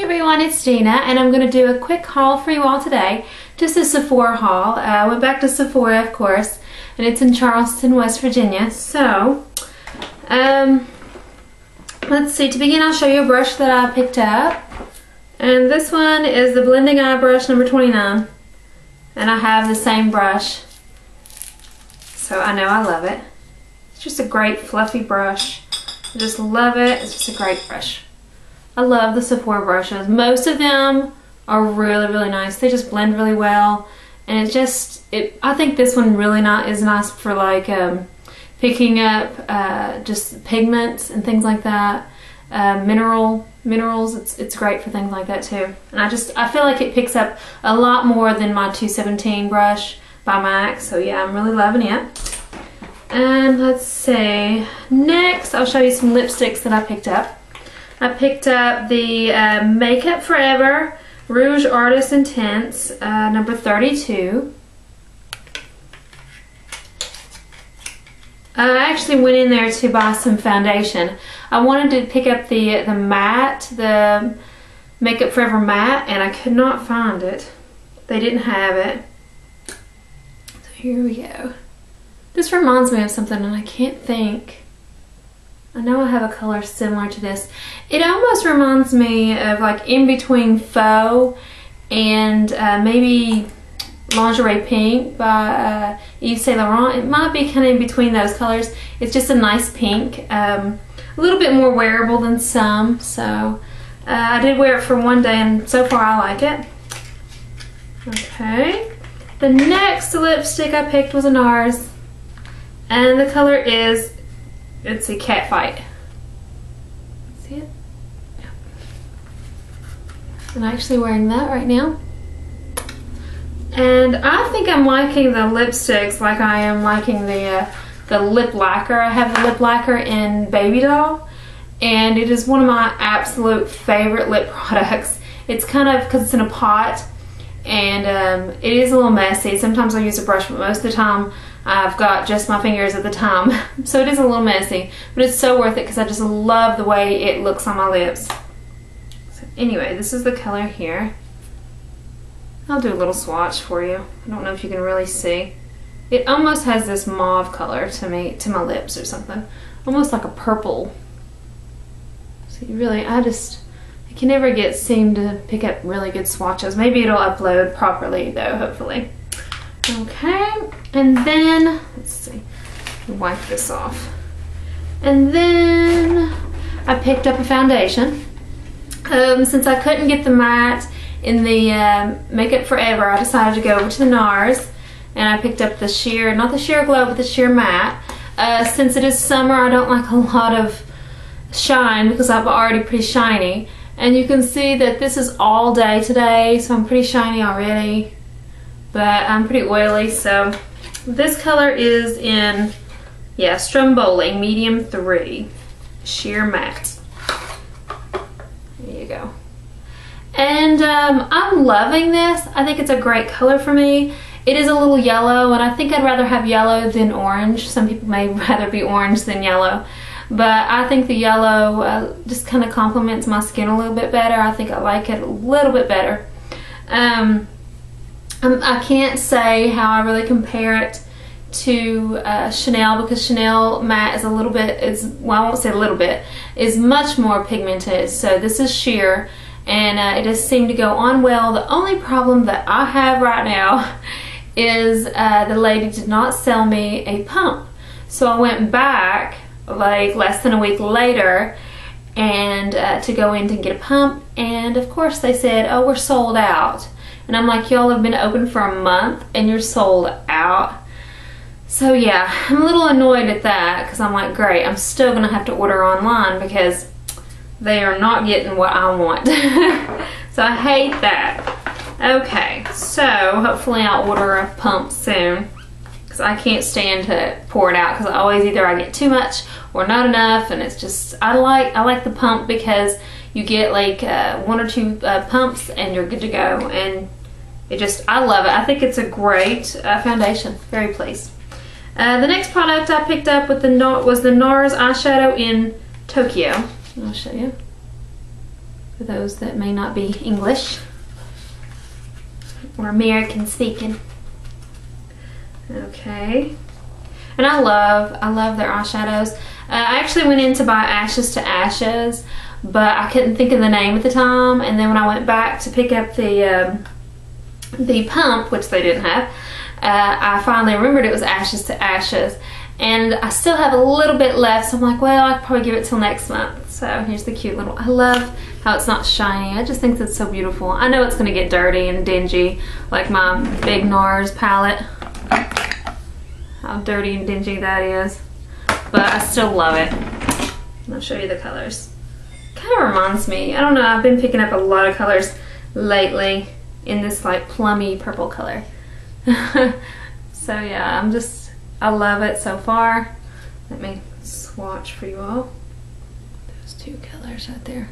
Hey everyone, it's Gina and I'm going to do a quick haul for you all today. Just a Sephora haul. Uh, I went back to Sephora, of course, and it's in Charleston, West Virginia. So, um, let's see. To begin, I'll show you a brush that I picked up. And this one is the Blending Eye Brush number 29. And I have the same brush. So I know I love it. It's just a great fluffy brush. I just love it. It's just a great brush. I love the Sephora brushes. Most of them are really, really nice. They just blend really well. And it just, it. I think this one really not is nice for like um, picking up uh, just pigments and things like that. Uh, mineral minerals, it's, it's great for things like that too. And I just, I feel like it picks up a lot more than my 217 brush by MAC. So yeah, I'm really loving it. And let's see, next I'll show you some lipsticks that I picked up. I picked up the uh, Makeup Forever Rouge Artist Intense uh, number 32. I actually went in there to buy some foundation. I wanted to pick up the the matte, the Makeup Forever matte, and I could not find it. They didn't have it. So here we go. This reminds me of something and I can't think. I know I have a color similar to this. It almost reminds me of like in between faux and uh, maybe lingerie pink by uh, Yves Saint Laurent. It might be kind of in between those colors. It's just a nice pink. Um, a little bit more wearable than some. So uh, I did wear it for one day and so far I like it. Okay. The next lipstick I picked was a NARS. And the color is it's a Catfight. See it? Yeah. I'm actually wearing that right now. And I think I'm liking the lipsticks like I am liking the uh, the lip lacquer. I have the lip lacquer in Baby Doll and it is one of my absolute favorite lip products. It's kind of, because it's in a pot and um, it is a little messy. Sometimes I use a brush but most of the time I've got just my fingers at the time. so it is a little messy, but it's so worth it because I just love the way it looks on my lips. So anyway, this is the color here. I'll do a little swatch for you. I don't know if you can really see. It almost has this mauve color to me, to my lips or something. Almost like a purple. See, really, I just, I can never get, seem to pick up really good swatches. Maybe it'll upload properly though, hopefully. Okay, and then, let's see, wipe this off. And then I picked up a foundation. Um, since I couldn't get the matte in the um, Makeup Forever, I decided to go over to the NARS and I picked up the sheer, not the sheer glow, but the sheer matte. Uh, since it is summer, I don't like a lot of shine because I'm already pretty shiny. And you can see that this is all day today, so I'm pretty shiny already but I'm pretty oily so this color is in yeah Stromboli medium 3 sheer matte. There you go. And um, I'm loving this. I think it's a great color for me. It is a little yellow and I think I'd rather have yellow than orange. Some people may rather be orange than yellow. But I think the yellow uh, just kind of complements my skin a little bit better. I think I like it a little bit better. Um, um, I can't say how I really compare it to uh, Chanel because Chanel matte is a little bit, is well I won't say a little bit, is much more pigmented. So this is sheer and uh, it does seem to go on well. The only problem that I have right now is uh, the lady did not sell me a pump. So I went back like less than a week later and uh, to go in to get a pump and of course they said oh we're sold out and I'm like, y'all have been open for a month and you're sold out. So yeah, I'm a little annoyed at that because I'm like, great, I'm still going to have to order online because they are not getting what I want. so I hate that. Okay, so hopefully I'll order a pump soon because I can't stand to pour it out because I always either I get too much or not enough and it's just, I like, I like the pump because you get like uh, one or two uh, pumps and you're good to go and it just, I love it. I think it's a great uh, foundation. Very pleased. Uh, the next product I picked up with the was the NARS eyeshadow in Tokyo. I'll show you. for those that may not be English or American speaking. Okay. And I love, I love their eyeshadows. Uh, I actually went in to buy Ashes to Ashes, but I couldn't think of the name at the time. And then when I went back to pick up the, um, the pump, which they didn't have, uh, I finally remembered it was Ashes to Ashes. And I still have a little bit left, so I'm like, well, I will probably give it till next month. So here's the cute little, I love how it's not shiny. I just think that's so beautiful. I know it's gonna get dirty and dingy, like my big NARS palette. How dirty and dingy that is. But I still love it. I'll show you the colors. Kind of reminds me, I don't know, I've been picking up a lot of colors lately in this like plummy purple color. so yeah, I'm just, I love it so far. Let me swatch for you all. Those two colors right there.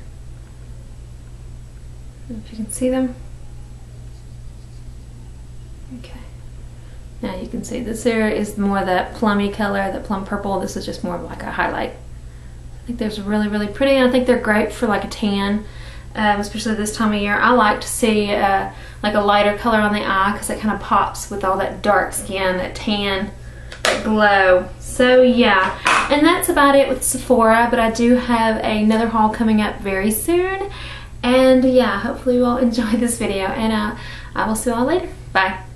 If you can see them. Okay. Now you can see this here is more that plummy color, the plum purple. This is just more of like a highlight. I think those are really, really pretty. I think they're great for like a tan, um, especially this time of year. I like to see uh, like a lighter color on the eye because it kind of pops with all that dark skin, that tan, that glow. So yeah, and that's about it with Sephora, but I do have another haul coming up very soon. And yeah, hopefully you all enjoy this video and uh, I will see you all later. Bye.